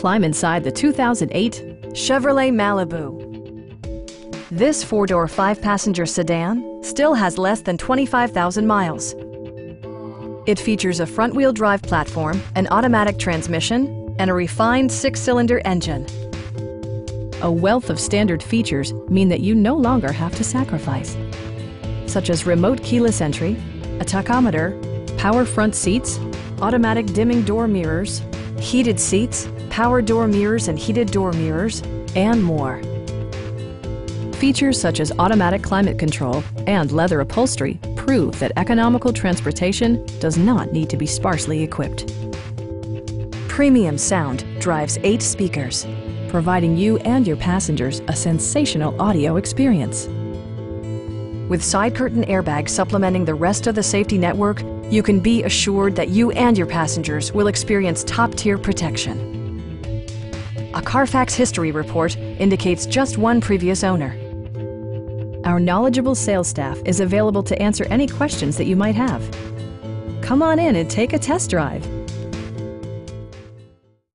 Climb inside the 2008 Chevrolet Malibu. This four-door, five-passenger sedan still has less than 25,000 miles. It features a front-wheel drive platform, an automatic transmission, and a refined six-cylinder engine. A wealth of standard features mean that you no longer have to sacrifice, such as remote keyless entry, a tachometer, power front seats, automatic dimming door mirrors, heated seats, power door mirrors and heated door mirrors, and more. Features such as automatic climate control and leather upholstery prove that economical transportation does not need to be sparsely equipped. Premium sound drives eight speakers, providing you and your passengers a sensational audio experience. With side curtain airbags supplementing the rest of the safety network, you can be assured that you and your passengers will experience top-tier protection. A Carfax history report indicates just one previous owner. Our knowledgeable sales staff is available to answer any questions that you might have. Come on in and take a test drive.